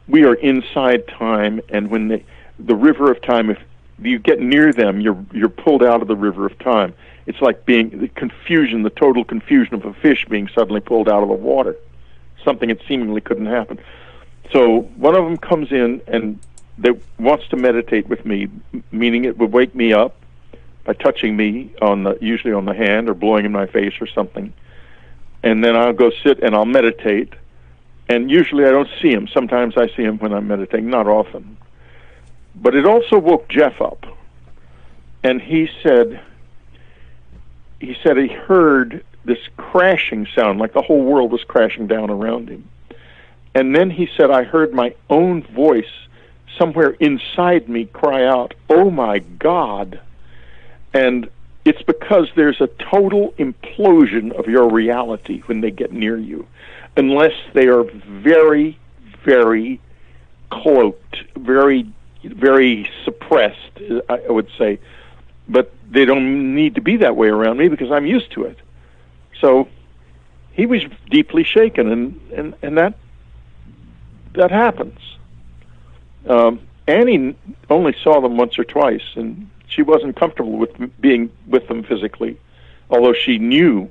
We are inside time and when the the river of time if you get near them you're you're pulled out of the river of time. It's like being the confusion the total confusion of a fish being suddenly pulled out of the water something that seemingly couldn't happen so one of them comes in and they wants to meditate with me meaning it would wake me up by touching me on the usually on the hand or blowing in my face or something. And then I'll go sit and I'll meditate. And usually I don't see him. Sometimes I see him when I'm meditating, not often. But it also woke Jeff up. And he said he said he heard this crashing sound like the whole world was crashing down around him. And then he said I heard my own voice somewhere inside me cry out, "Oh my God." And it's because there's a total implosion of your reality when they get near you, unless they are very, very cloaked, very, very suppressed, I would say. But they don't need to be that way around me because I'm used to it. So he was deeply shaken, and, and, and that that happens. Um, Annie only saw them once or twice, and she wasn't comfortable with being with them physically, although she knew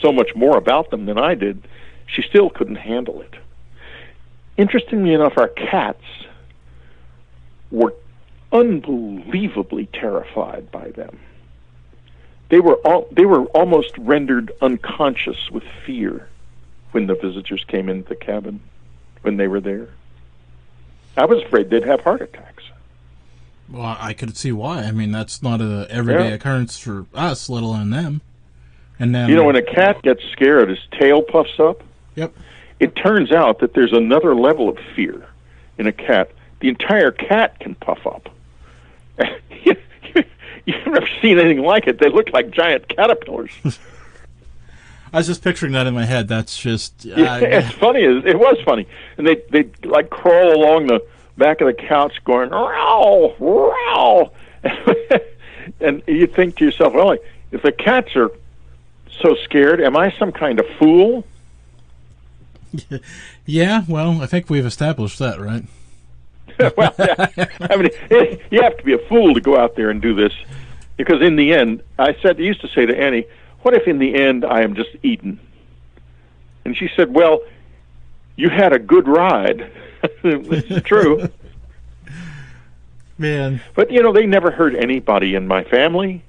so much more about them than I did. she still couldn't handle it. Interestingly enough, our cats were unbelievably terrified by them. They were all, they were almost rendered unconscious with fear when the visitors came into the cabin when they were there. I was afraid they'd have heart attacks. Well, I could see why. I mean, that's not a everyday Yeah. occurrence for us, let alone them. And then, You know, when a cat gets scared, his tail puffs up. Yep. It turns out that there's another level of fear in a cat. The entire cat can puff up. You've never seen anything like it. They look like giant caterpillars. I was just picturing that in my head. That's just Yeah, uh, it's funny. It was funny, and they they like crawl along the back of the couch, going row row, and you think to yourself, well, if the cats are so scared, am I some kind of fool? yeah. Well, I think we've established that, right? well, yeah. I mean, it, you have to be a fool to go out there and do this, because in the end, I said, I used to say to Annie, "What if in the end I am just eaten?" And she said, "Well, you had a good ride." Is true. Man, But you know, they never hurt anybody in my family,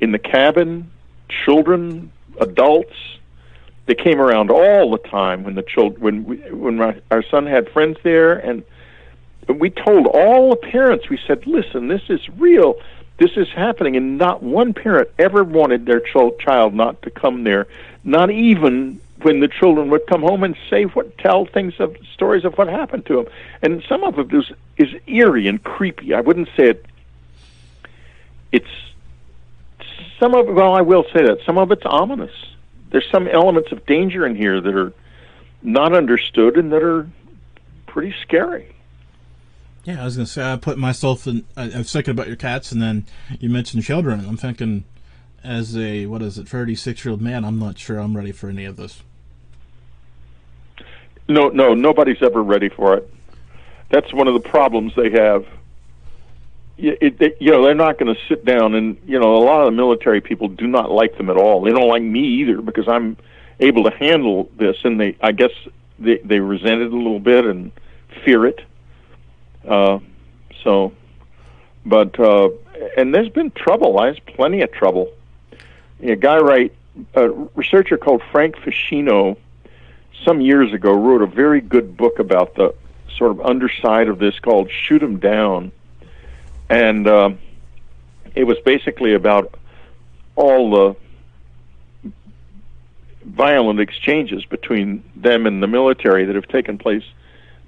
in the cabin, children, adults. They came around all the time when the child when we, when my, our son had friends there, and we told all the parents. We said, "Listen, this is real. This is happening," and not one parent ever wanted their ch- child not to come there. Not even when the children would come home and say what tell things of stories of what happened to them and some of it is is eerie and creepy i wouldn't say it it's some of well i will say that some of it's ominous there's some elements of danger in here that are not understood and that are pretty scary yeah. I was gonna say I put myself in. I, I was thinking about your cats, and then you mentioned children. I'm thinking, as a what is it, 36 year old man, I'm not sure I'm ready for any of this. No, no, nobody's ever ready for it. That's one of the problems they have. It, it, you know, they're not going to sit down, and you know, a lot of the military people do not like them at all. They don't like me either because I'm able to handle this, and they, I guess, they they resent it a little bit and fear it. Uh, so, but uh, and there's been trouble. There's plenty of trouble. A guy, right, a researcher called Frank Feschino some years ago wrote a very good book about the sort of underside of this called "Shoot 'Em Down," and um, it was basically about all the violent exchanges between them and the military that have taken place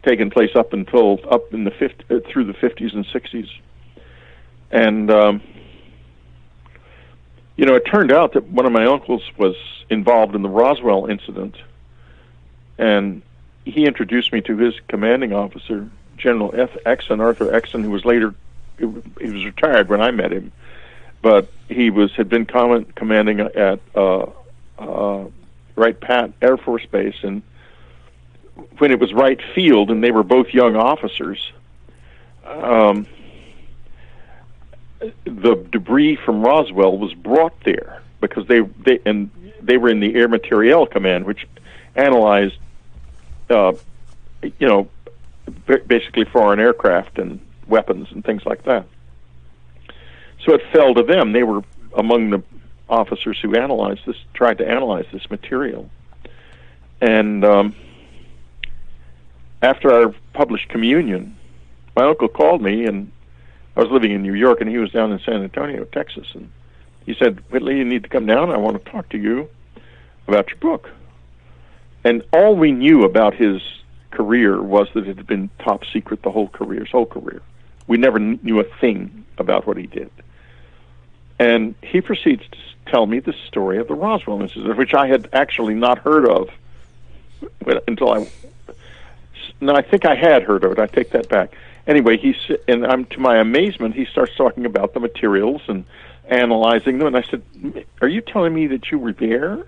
taken place up until up in the 50, uh, through the 50s and 60s, and um, you know it turned out that one of my uncles was involved in the Roswell incident. And he introduced me to his commanding officer, General F. Exon, Arthur Exon, who was later he was retired when I met him, but he was had been commanding at uh, uh, Wright Pat Air Force Base, and when it was Wright Field, and they were both young officers. Um, the debris from Roswell was brought there because they they and they were in the Air Materiel Command, which analyzed uh, you know, basically foreign aircraft and weapons and things like that. So it fell to them. They were among the officers who analyzed this, tried to analyze this material. And um, after our published communion, my uncle called me, and I was living in New York, and he was down in San Antonio, Texas, and he said, "Whitley, you need to come down. I want to talk to you about your book." and all we knew about his career was that it had been top secret the whole career, his whole career. We never knew a thing about what he did. And he proceeds to tell me the story of the Roswell incident, which I had actually not heard of until I. No, I think I had heard of it. I take that back. Anyway, he's and I'm to my amazement, he starts talking about the materials and analyzing them. And I said, "Are you telling me that you were there?"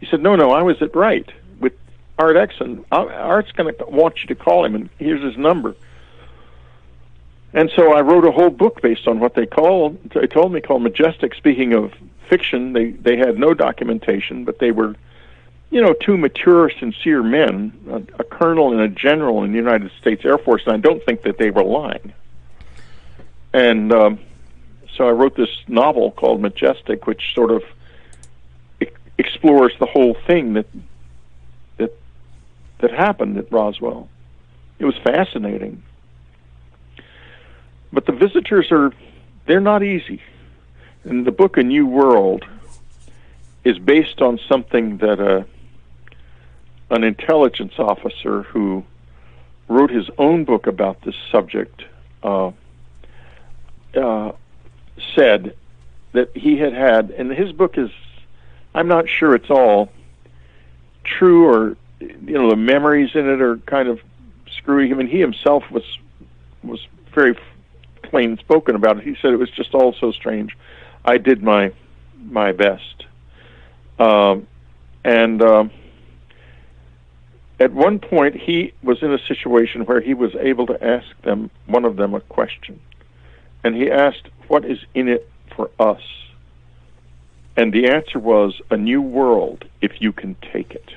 He said, "No, no, I was at Wright with Art Exon. Uh, Art's going to want you to call him, and here's his number." And so I wrote a whole book based on what they called. They told me called Majestic. Speaking of fiction, they they had no documentation, but they were, you know, two mature, sincere men, a, a colonel and a general in the United States Air Force, and I don't think that they were lying. And um, so I wrote this novel called Majestic, which sort of e- explores the whole thing that that that happened at Roswell. It was fascinating, but the visitors are they're not easy. And the book A New World is based on something that a an intelligence officer who wrote his own book about this subject uh, uh, said that he had had, and his book is, I'm not sure it's all true or, you know, the memories in it are kind of screwy. I mean, he himself was was very plain spoken about it. He said it was just all so strange. I did my my best, um, and. Um, at one point he was in a situation where he was able to ask them one of them a question. And he asked what is in it for us? And the answer was a new world if you can take it.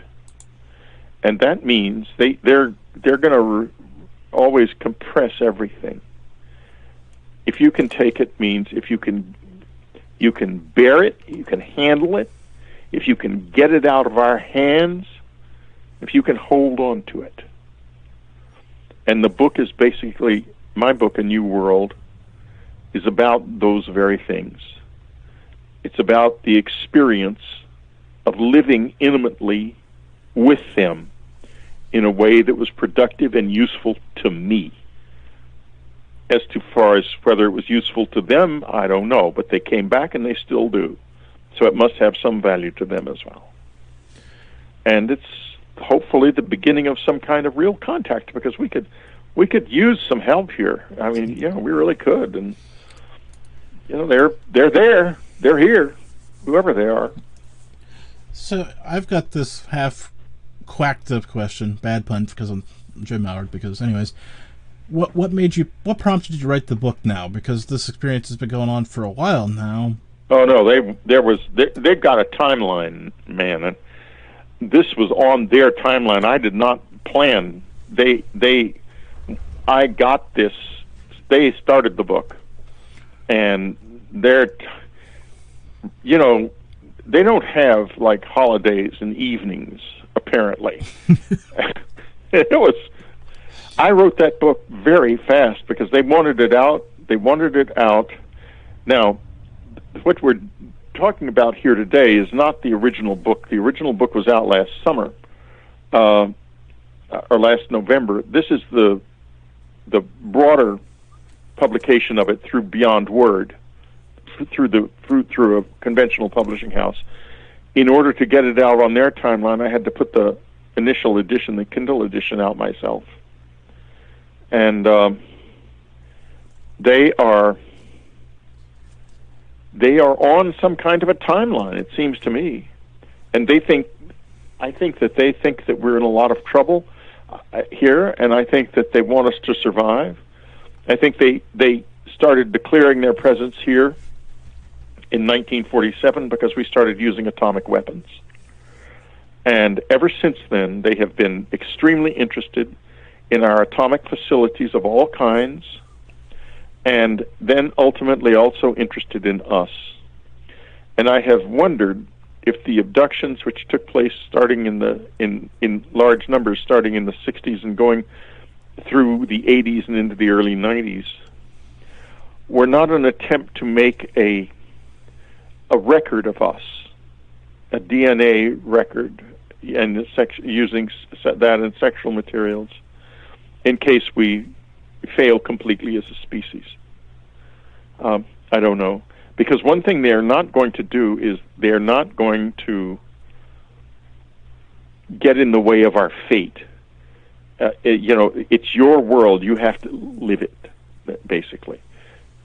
And that means they they're they're going to re- always compress everything. If you can take it means if you can you can bear it you can handle it. If you can get it out of our hands if you can hold on to it. And the book is basically my book, A New World, is about those very things. It's about the experience of living intimately with them in a way that was productive and useful to me. As to far as whether it was useful to them, I don't know, but they came back and they still do. So it must have some value to them as well. And it's hopefully the beginning of some kind of real contact because we could we could use some help here. I mean, yeah, we really could, and you know, they're they're there, they're here, whoever they are. So I've got this half quacked up question, bad pun because I'm Jim Howard. Because, anyways, what what made you what prompted you to write the book now? Because this experience has been going on for a while now. Oh no, they there was they they've got a timeline, man, and this was on their timeline. I did not plan. They they I got this. They started the book, and they're you know they don't have like holidays and evenings apparently. it was. I wrote that book very fast because they wanted it out. They wanted it out. Now, what we're talking about here today is not the original book. The original book was out last summer, uh, or last November. This is the the broader publication of it through Beyond Word, through the through through a conventional publishing house. In order to get it out on their timeline, I had to put the initial edition, the Kindle edition, out myself, and um, they are they are on some kind of a timeline. It seems to me, and they think, I think that they think that we're in a lot of trouble uh, here, and I think that they want us to survive. I think they they started declaring their presence here in 1947 because we started using atomic weapons. And ever since then, they have been extremely interested in our atomic facilities of all kinds and then ultimately also interested in us. And I have wondered if the abductions which took place starting in the in in large numbers starting in the 60s and going through the 80s and into the early 90s were not an attempt to make a a record of us, a DNA record, and sex, using that in sexual materials, in case we fail completely as a species. Um, I don't know. Because one thing they're not going to do is they're not going to get in the way of our fate. Uh, it, you know, it's your world. You have to live it, basically.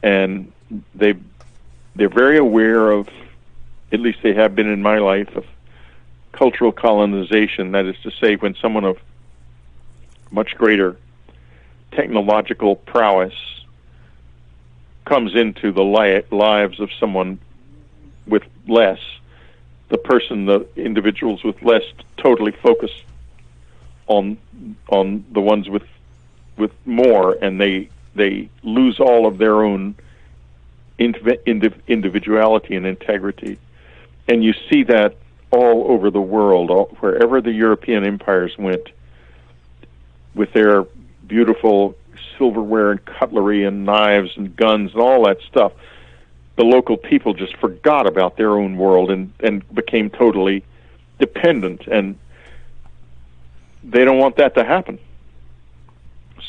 And they they're very aware of, at least they have been in my life, of cultural colonization. That is to say, when someone of much greater technological prowess comes into the li- lives of someone with less, the person, the individuals with less, totally focus on on the ones with with more, and they they lose all of their own indiv- indiv- individuality and integrity. And you see that all over the world, all, wherever the European empires went, with their beautiful silverware and cutlery and knives and guns and all that stuff. The local people just forgot about their own world and, and became totally dependent, and they don't want that to happen.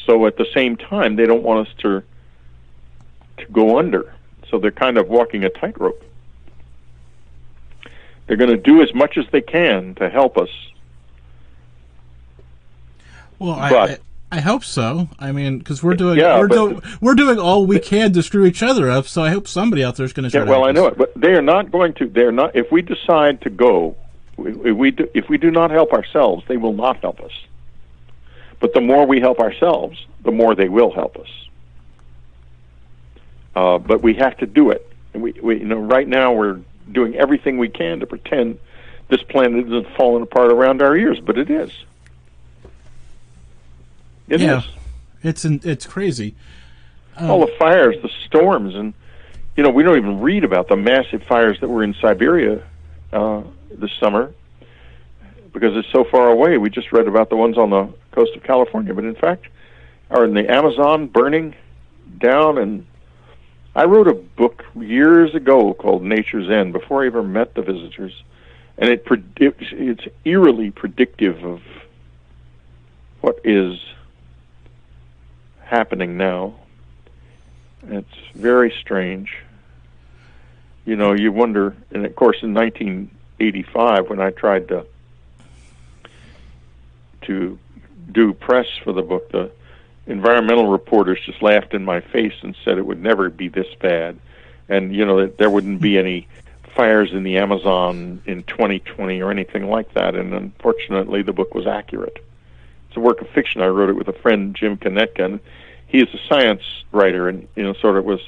So at the same time, they don't want us to to go under. So they're kind of walking a tightrope. They're going to do as much as they can to help us. Well, But- I I hope so. I mean, because we're doing Yeah, we're but- doing we're doing all we can to screw each other up. So I hope somebody out there is going to. Yeah, well, I know us. it, but they are not going to. They're not. If we decide to go, if we do, if we do not help ourselves, they will not help us. But the more we help ourselves, the more they will help us. Uh, but we have to do it. And we, we, you know, right now we're doing everything we can to pretend this planet isn't falling apart around our ears, but it is. It is. Yeah. It's in, it's crazy. all the fires, the storms, and you know we don't even read about the massive fires that were in Siberia uh, this summer because it's so far away. We just read about the ones on the coast of California, but in fact, are in the Amazon burning down. And I wrote a book years ago called Nature's End before I ever met the visitors, and it pred- it's, it's eerily predictive of what is happening now. It's very strange. You know, you wonder, and of course, in 1985, when I tried to to do press for the book, the environmental reporters just laughed in my face and said it would never be this bad, and you know that there wouldn't be any fires in the Amazon in 2020 or anything like that. And unfortunately, the book was accurate. It's a work of fiction. I wrote it with a friend, Jim Kunetka, and he is a science writer, and you know, sort of was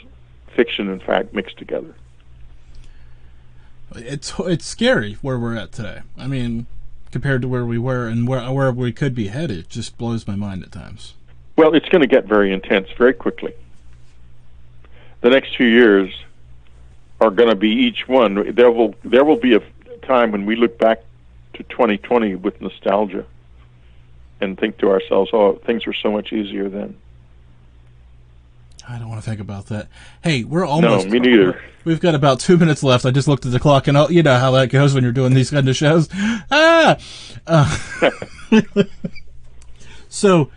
fiction and fact mixed together. It's it's scary where we're at today. I mean, compared to where we were and where where we could be headed, it just blows my mind at times. Well, it's going to get very intense very quickly. The next few years are going to be each one. There will there will be a time when we look back to 2020 with nostalgia and think to ourselves, "Oh, things were so much easier then." I don't want to think about that. Hey, we're almost. No, me neither. We've got about two minutes left. I just looked at the clock, and oh, you know how that goes when you're doing these kind of shows. Ah, uh, so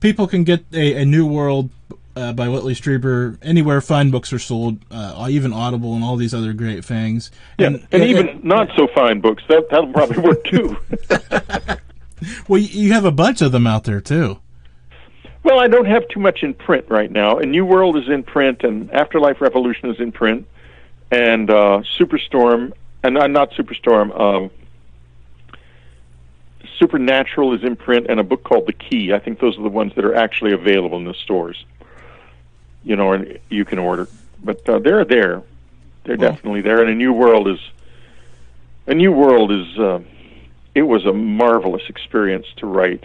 people can get a, a New World uh, by Whitley Strieber anywhere fine books are sold, uh, even Audible and all these other great things. Yeah, and, and- even not so fine books that that'll probably work too. well, you- have a bunch of them out there too. Well, I don't have too much in print right now. And New World is in print, and Afterlife Revolution is in print, and uh, Superstorm, and uh, not Superstorm, um, Supernatural is in print, and a book called The Key. I think those are the ones that are actually available in the stores. You know, and you can order, but uh, they're there. They're Well- definitely there. And a New World is a New World is. Uh, it was a marvelous experience to write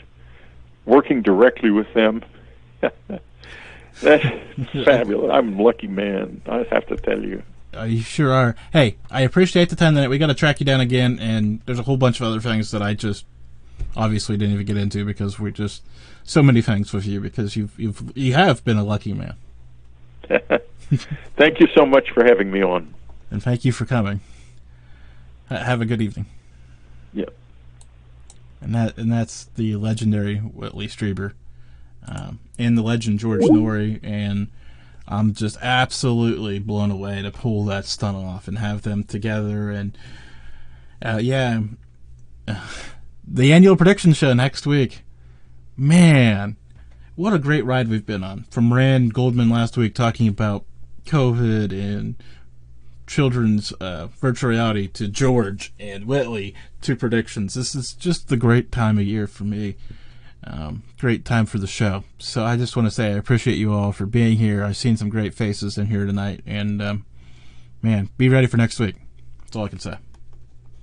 working directly with them. That's fabulous. I'm a lucky man. I have to tell you. Uh, you sure are. Hey, I appreciate the time that we got to track you down again, and there's a whole bunch of other things that I just obviously didn't even get into because we're just so many things with you because you've you've you have been a lucky man, Thank you so much for having me on. and thank you for coming. Ha- have a good evening. Yeah. And that and that's the legendary Whitley Strieber, um, and the legend George Noory, and I'm just absolutely blown away to pull that stunt off and have them together. And uh, yeah, the annual prediction show next week. Man, what a great ride we've been on. From Rand Goldman last week talking about COVID and children's uh, virtual reality to George and Whitley to predictions. This is just the great time of year for me. Um, great time for the show. So I just want to say I appreciate you all for being here. I've seen some great faces in here tonight, and um, man, be ready for next week. That's all I can say.